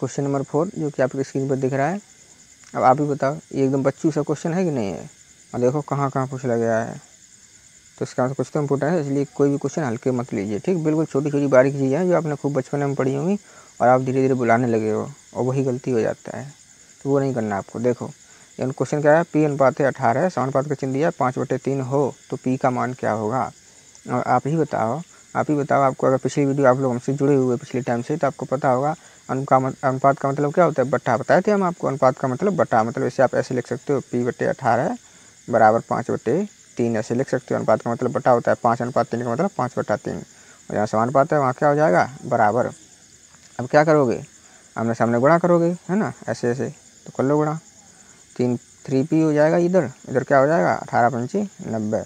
Question number four जो कि आपकी स्क्रीन पर दिख रहा है। अब आप ही बताओ, ये एकदम बच्चू सा क्वेश्चन है कि नहीं है? और देखो कहाँ कहाँ पूछा गया है। तो इसका मतलब कुछ तो इम्पोर्टेंट है, इसलिए कोई भी क्वेश्चन हल्के मत लीजिए, ठीक? बिल्कुल छोटी छोटी बारीक चीज़ें हैं, जो आपने खूब बचपन में पढ़ी होंगी और आप धीरे धीरे बुलाने लगे हो, और वही गलती हो जाता है। तो वो नहीं करना आपको, देखो। ये क्वेश्चन क्या है? पी अनुपात है अठारह समानुपात का चिन्ह दिया पाँच बटे तीन हो तो पी का मान क्या होगा? और आप ही बताओ आप ही बताओ, आपको अगर पिछली वीडियो आप लोग हमसे जुड़े हुए पिछले टाइम से तो आपको पता होगा अनुपात का मतलब क्या होता है? बट्टा बताए थे हम आपको, अनुपात का मतलब बट्टा मतलब इसे आप ऐसे लिख सकते हो पी बटे अठारह, बराबर पाँच बटे तीन, ऐसे लिख सकते हो, अनुपात का मतलब बटा होता है पाँच, अनुपात तीन का मतलब पाँच बटा तीन। और जहाँ समान समानुपात है, वहाँ क्या हो जाएगा? बराबर। अब क्या करोगे? आमने सामने गुणा करोगे, है ना? ऐसे ऐसे तो कर लो गुणा। तीन थ्री पी हो जाएगा इधर। इधर क्या हो जाएगा? अठारह पंची नब्बे।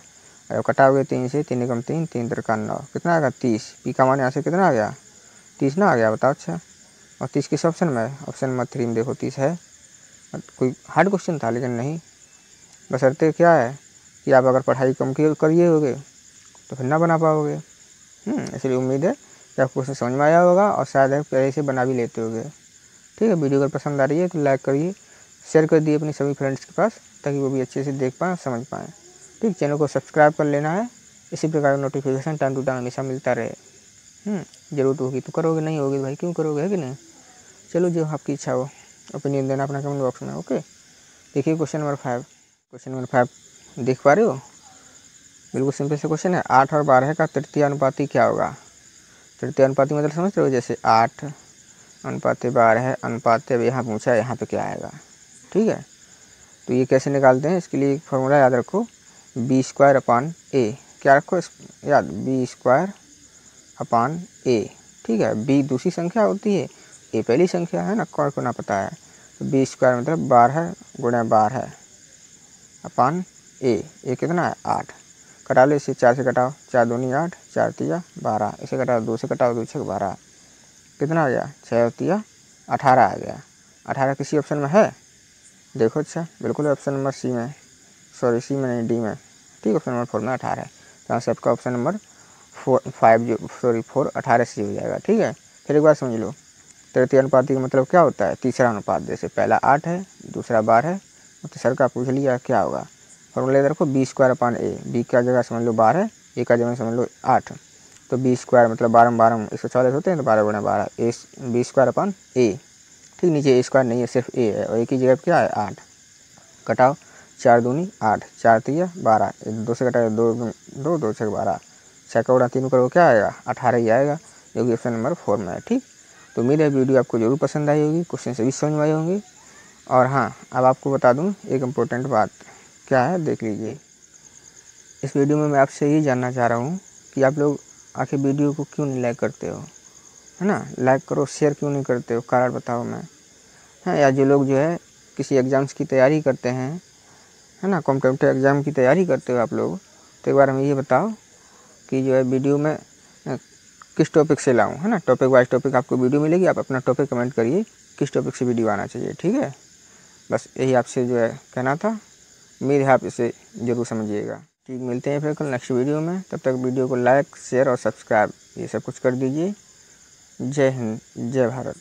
अरे कटाओगे तीन से तीन कम तीन तीन का नौ। कितना आएगा तीस। पी का मान यहाँ से कितना आ गया? तीस ना आ गया बताओ अच्छा। और तीस किस ऑप्शन में? है ऑप्शन नंबर थ्री में देखो तीस है। कोई हार्ड क्वेश्चन था लेकिन नहीं। बस अर्थ क्या है? कि आप अगर पढ़ाई कम करिए होगे तो फिर ना बना पाओगे। हम्म, इसलिए उम्मीद है कि आपको क्वेश्चन समझ में आया होगा और शायद आप पहले से बना भी लेते होगे। ठीक है वीडियो अगर पसंद आ रही है तो लाइक करिए शेयर कर दिए अपने सभी फ्रेंड्स के पास ताकि वो भी अच्छे से देख पाएँ समझ पाएँ। ठीक चैनल को सब्सक्राइब कर लेना है। इसी प्रकार का नोटिफिकेशन टाइम टू टाइम हमेशा मिलता रहे। हम्म, ज़रूरत होगी तो करोगे नहीं होगी तो भाई क्यों करोगे है कि नहीं? चलो जो आपकी इच्छा हो। ओपिनियन देना अपना कमेंट बॉक्स में ओके देखिए question number five question number five देख पा रहे हो? बिल्कुल सिंपल से क्वेश्चन है। आठ और बारह का तृतीय अनुपाति क्या होगा? तृतीय अनुपाति मतलब समझ रहे हो? जैसे आठ अनुपात बारह अनुपात अब यहाँ पूछा है यहाँ पे क्या आएगा? ठीक है? तो ये कैसे निकालते हैं? इसके लिए एक फॉर्मूला याद रखो। बी स्क्वायर अपान ए क्या रखो याद बी स्क्वायर अपान ए ठीक है बी दूसरी संख्या होती है। ए पहली संख्या है ना, कौन को ना पता है। तो बी स्क्वायर मतलब बारह गुणा बारह अपान ए ए कितना है? आठ। कटा लो इसे, चार से कटाओ। चार दूनी आठ, चार तिया बारह। इसे कटाओ, दो से कटाओ, दो छः बारह। कितना आ गया? छः तिया, अठारह आ गया। अठारह किसी ऑप्शन में है? देखो अच्छा बिल्कुल ऑप्शन नंबर सी में सॉरी सी में नहीं, डी में। ठीक ऑप्शन नंबर फोर में अठारह है। तो से आपका ऑप्शन नंबर फोर, फाइव जो, सॉरी, फोर, अठारह सी हो जाएगा। ठीक है, फिर एक बार समझ लो। तृतीय अनुपात का मतलब क्या होता है? तीसरा अनुपात, जैसे पहला आठ है, दूसरा बारह है और तीसरा का पूछ लिया, क्या होगा? फॉर्मूला इधर रखो, B square upon A. B का जगह समझ लो, बारह है, ए का जगह समझ लो, आठ तो बी स्क्वायर मतलब बारह बारह एक सौ होते हैं तो बारह गुणा बारह, ए बी स्क्वायर अपान ए। ठीक, नीचे ए स्क्वायर नहीं है, सिर्फ़ ए है, और एक ही जगह क्या है? आठ। कटाओ। चार दूनी, आठ, चार तीन बारह। दो से कटाओ दो दो दो छः बारह। छः का गुणा तीनों करो क्या आएगा? अठारह ही आएगा, जो कि ऑप्शन नंबर फोर में है, ठीक? तो है वीडियो आपको ज़रूर पसंद आई होगी, क्वेश्चन सभी समझ में आई होंगी। और हाँ अब आपको बता दूँ, एक इम्पोर्टेंट बात क्या है, देख लीजिए। इस वीडियो में मैं आपसे ये जानना चाह रहा हूँ कि आप लोग आखिर वीडियो को क्यों नहीं लाइक करते हो? है ना? लाइक करो शेयर क्यों नहीं करते हो? कारण बताओ मैं। है, या जो लोग जो है, किसी एग्ज़ाम्स की तैयारी करते हैं है ना कॉम्पिटेटिव एग्ज़ाम की तैयारी करते हो आप लोग। तो एक बार हमें ये बताओ कि जो है वीडियो में किस टॉपिक से लाऊं, है ना? टॉपिक वाइज टॉपिक आपको वीडियो मिलेगी, आप अपना टॉपिक कमेंट करिए, किस टॉपिक से वीडियो आना चाहिए, ठीक है? बस यही आपसे जो है कहना था। उम्मीद है आप इसे ज़रूर समझिएगा। ठीक, मिलते हैं फिर कल नेक्स्ट वीडियो में। तब तक वीडियो को लाइक शेयर और सब्सक्राइब ये सब कुछ कर दीजिए। जय हिंद, जय भारत।